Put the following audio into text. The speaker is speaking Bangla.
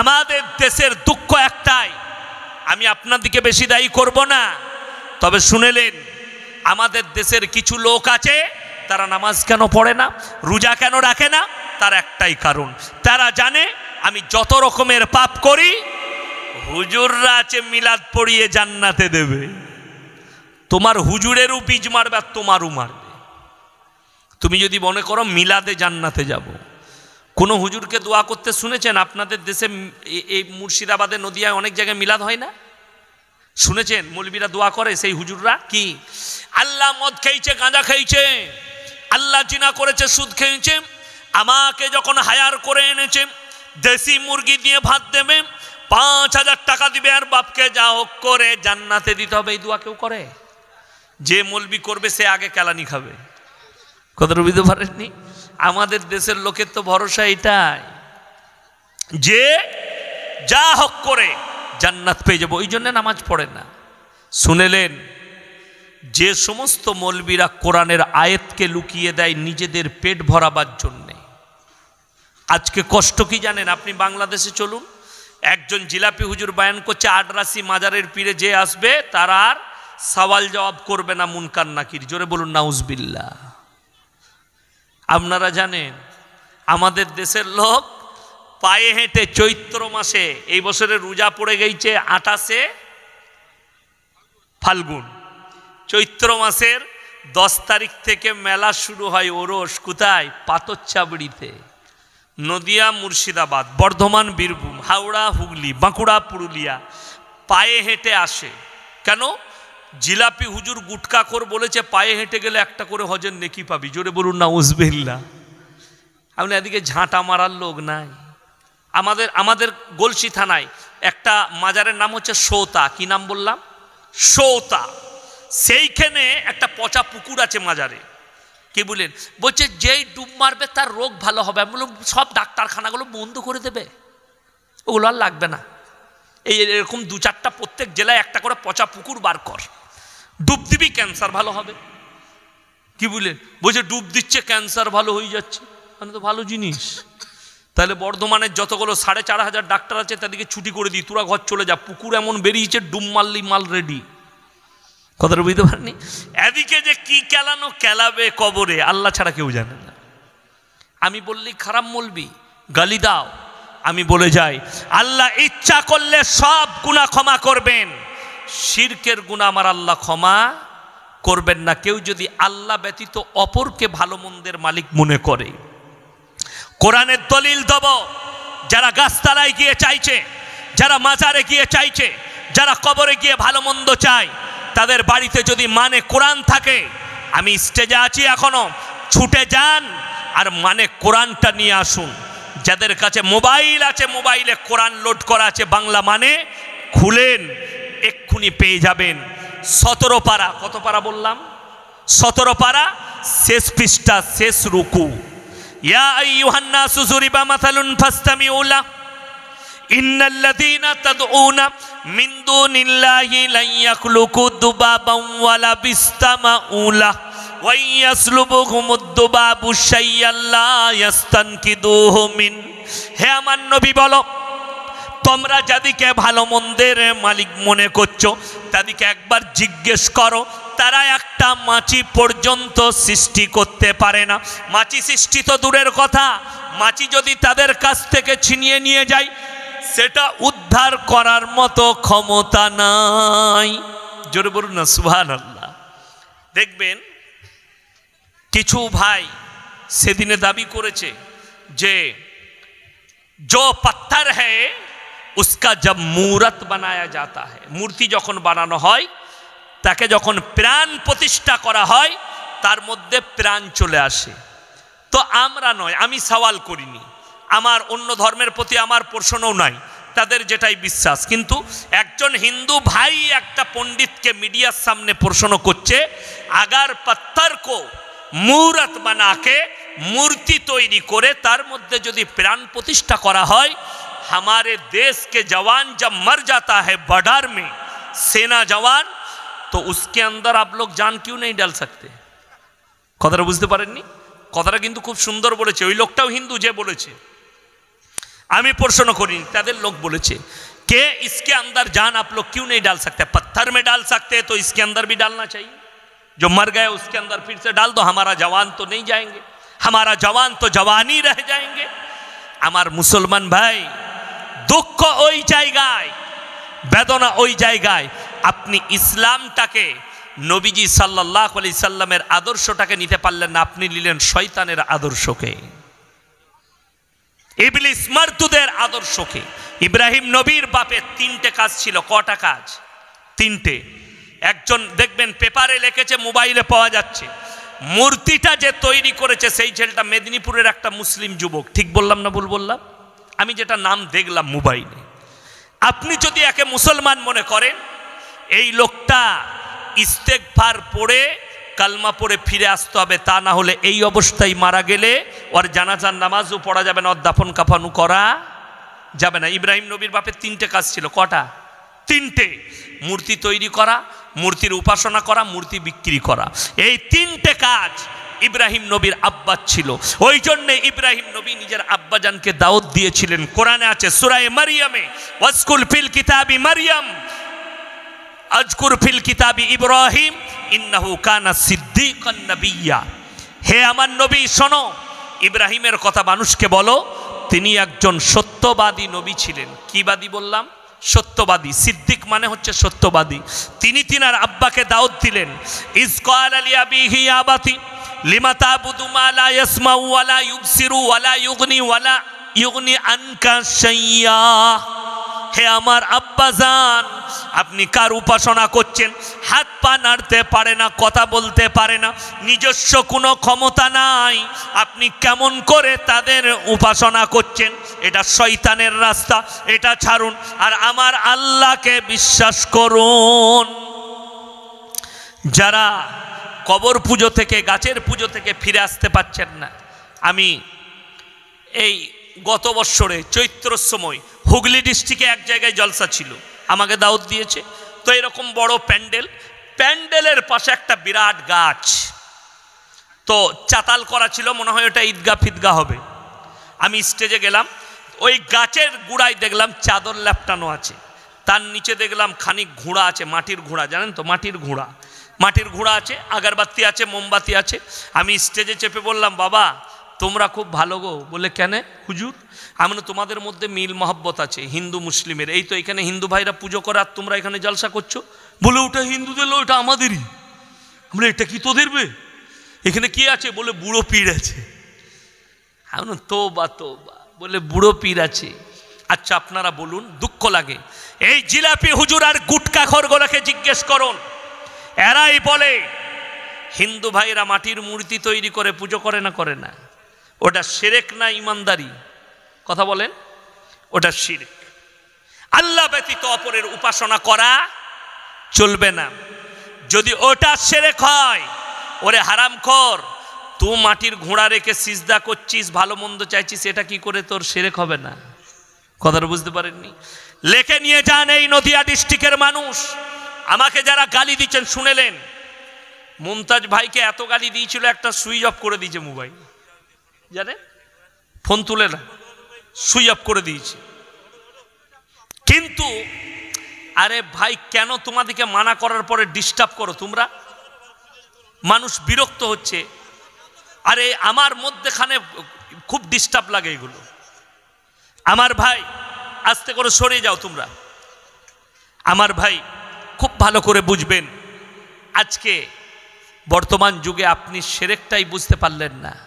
আমাদের দেশের দুঃখ একটাই, আমি আপনার দিকে বেশি দায়ী করব না। তবে শুনেলেন আমাদের দেশের কিছু লোক আছে, তারা নামাজ কেন পড়ে না, রোজা কেন রাখে না, তার একটাই কারণ। তারা জানে, আমি যত রকমের পাপ করি, হুজুররা আছে মিলাদ পড়িয়ে জান্নাতে দেবে। তোমার হুজুরেরও বীজ মারবে আর তোমারও মারবে। তুমি যদি মনে করো মিলাদে জান্নাতে যাব। কোনো হুজুরকে দোয়া করতে শুনেছেন? আপনাদের দেশে এই মুর্শিদাবাদের নদিয়ায় অনেক জায়গায় মিলাদ হয় না? শুনেছেন? মৌলবীরা দোয়া করে, সেই হুজুররা? কি? আল্লাহ মদ খেয়েছে, গাঁজা খেয়েছে। আল্লাহ জিনা করেছে, সুদ খেয়েছে। আমাকে যখন হায়ার করে এনেছে, দেশি মুরগি দিয়ে ভাত দেবে, পাঁচ হাজার টাকা দিবে আর বাপকে যা হোক করে জান্নাতে দিতে হবে, এই দোয়া কেউ করে? যে মলবি করবে, সে আগে কেলানি খাবে। কথাটা বুঝতে পারেননি? আমাদের দেশের লোকের তো ভরসা এটাই। যে যা হোক করে জান্নাত পেয়ে যাব, ওই জন্য নামাজ পড়ে না। শুনেলেন, যে সমস্ত মলবিরা কোরআনের আয়েতকে লুকিয়ে দেয় নিজেদের পেট ভরাবার জন্যে। আজকে কষ্ট কি জানেন? আপনি বাংলাদেশে চলুন, একজন জিলাপি হুজুর বায়ান করছে, আডরাসি মাজারের পীরে যে আসবে, তার আর সওয়াল জবাব করবে না মুনকার নাকির। জোরে বলুন নাউজবিল্লা আপনারা জানেন, আমাদের দেশের লোক পায়ে হেঁটে চৈত্র মাসে, এই বছরে রোজা পড়ে গেছে আঠাশে ফাল্গুন। চৈত্র মাসের দশ তারিখ থেকে মেলা শুরু হয় ওরস, কোথায়? পাতচ্চাবড়িতে নদিয়া, মুর্শিদাবাদ, বর্ধমান, বীরভূম, হাওড়া, হুগলি, বাঁকুড়া, পুরুলিয়া। পায়ে হেঁটে আসে। কেন? জিলাপি হুজুর গুটকাখোর বলেছে, পায়ে হেঁটে গেলে একটা করে হজের নেকি পাবি। জোরে বলুন না উজবিল্লা আপনি এদিকে ঝাঁটা মারার লোক নাই। আমাদের আমাদের গলসি থানায় একটা মাজারের নাম হচ্ছে সৌতা। কি নাম বললাম? সৌতা। সেইখানে একটা পচা পুকুর আছে মাজারে। কি বলেন বলছে, যেই ডুব মারবে তার রোগ ভালো হবে। আমি বললাম, সব ডাক্তারখানাগুলো বন্ধ করে দেবে। ওগুলো আর লাগবে না। এই এরকম দু চারটা প্রত্যেক জেলায় একটা করে পচা পুকুর বার কর। ডুব দিবি ক্যান্সার ভালো হবে। কি বলেন বলছে, ডুব দিচ্ছে, ক্যান্সার ভালো হয়ে যাচ্ছে। মানে তো ভালো জিনিস। তাহলে বর্ধমানের যতগুলো সাড়ে চার হাজার ডাক্তার আছে, তাদেরকে ছুটি করে দিই, তোরা ঘর চলে যা। পুকুর এমন বেরিয়েছে, ডুব মারলি, মাল রেডি কথাটা বুঝতে পারেনি এদিকে যে কি কেলানো, কেলাবে কবরে, আল্লাহ ছাড়া কেউ জানে না। আমি বললি, খারাপ বলবি, গালি দাও। আমি বলে যাই, আল্লাহ ইচ্ছা করলে সব গুণা ক্ষমা করবেন। শিরকের গুণা আমার আল্লাহ ক্ষমা করবেন না। কেউ যদি আল্লাহ ব্যতীত অপরকে ভালো মন্দের মালিক মনে করে। কোরআনের দলিল দেব, যারা গাছতলায় গিয়ে চাইছে, যারা মাজারে গিয়ে চাইছে, যারা কবরে গিয়ে ভালো মন্দ চায়, তাদের বাড়িতে যদি মানে কোরআন থাকে, আমি স্টেজে আছি এখনও, ছুটে যান আর মানে কোরআনটা নিয়ে আসুন। যাদের কাছে মোবাইল আছে, মোবাইলে কোরআন লোড করা আছে, বাংলা মানে খুলেন। এক্ষুনি পেয়ে যাবেন। সতেরো পারা, কত পারা বললাম? সতেরো পারা, শেষ পৃষ্ঠা, শেষ রুকু। ইয়া হে আমার নবী বলো তোমরা যাদিকে ভালো মন্দের মালিক মনে করছ, তাদিকে একবার জিজ্ঞেস করো, তারা একটা মাছি পর্যন্ত সৃষ্টি করতে পারে না। মাছি সৃষ্টি তো দূরের কথা। মাছি যদি তাদের কাছ থেকে ছিনিয়ে নিয়ে যায়, সেটা উদ্ধার করার মতো ক্ষমতা নাই। জোরে বলুন না সুহান আল্লাহ দেখবেন, কিছু ভাই সেদিনে দাবি করেছে যে জো পাত্তার হ্যাঁ উস্কা জব মূরত বানায়া যাতা মূর্তি যখন বানানো হয় তাকে যখন প্রাণ প্রতিষ্ঠা করা হয় তার মধ্যে প্রাণ চলে আসে তো আমরা নয় আমি সওয়াল করিনি আমার অন্য ধর্মের প্রতি আমার প্রশ্নও নাই তাদের যেটাই বিশ্বাস কিন্তু একজন হিন্দু ভাই একটা পণ্ডিতকে মিডিয়ার সামনে প্রশ্ন করছে আগার পাত্তার কো মূরত বানাকে মূর্তি তৈরি করে তার মধ্যে যদি প্রাণ প্রতিষ্ঠা করা হয় हमारे देश के जवान जब मर जाता है बॉर्डर में सेना जवान तो उसके अंदर आप लोग जान क्यों नहीं डाल सकते কথাটা বুঝতে পারেননি কথাটা কিন্তু খুব সুন্দর বলেছে ওই লোকটাও হিন্দু যে বলেছে আমি প্রশ্ন করিনি তাদের লোক বলেছে के इसके अंदर जान आप लोग क्यों नहीं डाल सकते पत्थर में डाल सकते हैं तो इसके अंदर भी डालना चाहिए जो मर गए उसके अंदर फिर से डाल दो हमारा जवान तो नहीं जाएंगे हमारा जवान तो जवान ही रह जाएंगे আমার মুসলমান ভাই দুঃখ ওই জায়গায়, বেদনা ওই জায়গায়। আপনি ইসলামটাকে নবীজি সাল্লাহ আলি সাল্লামের আদর্শটাকে নিতে পারলেন না, আপনি নিলেন শয়তানের আদর্শকে। ইবলিস মারতুদের আদর্শকে। ইব্রাহিম নবীর বাপের তিনটে কাজ ছিল, কটা কাজ? তিনটে। একজন দেখবেন পেপারে লিখেছে, মোবাইলে পাওয়া যাচ্ছে। মূর্তিটা যে তৈরি করেছে, সেই ছেলেটা মেদিনীপুরের একটা মুসলিম যুবক। ঠিক বললাম না ভুল বললাম? আমি যেটা নাম দেখলাম মোবাইলে। আপনি যদি একে মুসলমান মনে করেন, এই লোকটা ইস্তেক ইস্তেকফার পড়ে কালমা পড়ে ফিরে আসতে হবে, তা না হলে এই অবস্থায় মারা গেলে ওর জানাজার নামাজও পড়া যাবে না ওর দাফন কাফানু করা যাবে না। ইব্রাহিম নবীর বাপের তিনটে কাজ ছিল, কটা? তিনটে। মূর্তি তৈরি করা, মূর্তির উপাসনা করা, মূর্তি বিক্রি করা। এই তিনটে কাজ ইব্রাহিম নবীর আব্বা ছিল। ওই জন্য ইব্রাহিম নবী নিজের আব্বাজানকে দাওয়াত দিয়েছিলেন। কোরআনে আছে, সুরায় মারিয়ামে ওয়াসকুল ফিল কিতাবি মারিয়াম, আজকুর ফিল কিতাবি ইব্রাহিম, ইন্নাহু কানা সিদ্দিকান নবিয়্যা। হে আমার নবী, শোনো, ইব্রাহিমের কথা মানুষকে বলো, তিনি একজন সত্যবাদী নবী ছিলেন। কিবাদী বললাম? সত্যবাদী। সিদ্দিক মানে হচ্ছে সত্যবাদী। তিনি তিনার আব্বাকে দাওয়াত দিলেন। ইসকাল আলী আবিহি আবাতি। আনকা হে আমার আপনি কার উপাসনা করছেন? হাত পা নাড়তে পারে না, কথা বলতে পারে না, নিজস্ব কোনো ক্ষমতা নাই। আপনি কেমন করে তাদের উপাসনা করছেন? এটা শয়তানের রাস্তা, এটা ছাড়ুন। আর আমার আল্লাহকে বিশ্বাস করুন। যারা কবর পুজো থেকে, গাছের পুজো থেকে ফিরে আসতে পারছেন না। আমি এই গত বৎসরে চৈত্রর সময় হুগলি ডিস্ট্রিক্টে এক জায়গায় জলসা ছিল, আমাকে দাওয়াত দিয়েছে। তো এরকম বড় প্যান্ডেল, প্যান্ডেলের পাশে একটা বিরাট গাছ। তো চাতাল করা ছিল, মনে হয় ওটা ঈদগা ফিদগা হবে। আমি স্টেজে গেলাম, ওই গাছের গুড়ায় দেখলাম চাদর ল্যাপটানো আছে। তার নিচে দেখলাম খানিক ঘোড়া আছে, মাটির ঘোড়া, জানেন তো? মাটির ঘোড়া। মাটির ঘোড়া আছে আগারবাতি আছে মোমবাতি আছে। আমি স্টেজে চেপে বললাম বাবা তোমরা খুব ভালো গো। বলে কেন হুজুর? আমি তোমাদের মধ্যে মিল মহব্বত আছে হিন্দু মুসলিমের। এই তো এখানে হিন্দু ভাইরা পুজো করে আর তোমরা এখানে জলসা করছ। বলে ওটা হিন্দুদের লো, ওটা আমাদেরই। আমরা এটা কি তোদের বে? এখানে কি আছে? বলে বুড়ো পীর আছে। আমি তো বা তো বা বলে বুড়ো পীর আছে। আচ্ছা আপনারা বলুন দুঃখ লাগে। এই জিলাপি হুজুর আর গুটকা খরগোলাকে জিজ্ঞেস করুন। এরাই বলে, হিন্দু ভাইরা মাটির মূর্তি তৈরি করে পুজো করে না করে না? ওটা সেরেক না ইমানদারি? কথা বলেন, ওটা সিরেক আল্লাহ ব্যতীত অপরের উপাসনা করা চলবে না। যদি ওটা সেরেক হয়, ওরে হারাম কর তুই মাটির ঘোড়া রেখে সিজদা করছিস, ভালো মন্দ চাইছিস, এটা কি করে তোর সেরেক হবে না? কথাটা বুঝতে পারেননি? লেখে নিয়ে যান এই নদিয়া ডিস্ট্রিক্টের মানুষ। আমাকে যারা গালি দিচ্ছেন, শুনেলেন? মুমতাজ ভাইকে এত গালি দিয়েছিল, একটা সুইচ অফ করে দিয়েছে মোবাইল। জানে ফোন তুলে না, সুইচ অফ করে দিয়েছে। কিন্তু, আরে ভাই, কেন তোমাদেরকে মানা করার পরে ডিস্টার্ব করো তোমরা? মানুষ বিরক্ত হচ্ছে। আরে, আমার মধ্যেখানে খুব ডিস্টার্ব লাগে এগুলো। আমার ভাই, আস্তে করে সরে যাও তোমরা। আমার ভাই খুব ভালো করে বুঝবেন। আজকে বর্তমান যুগে আপনি সেরেকটাই বুঝতে পারলেন না।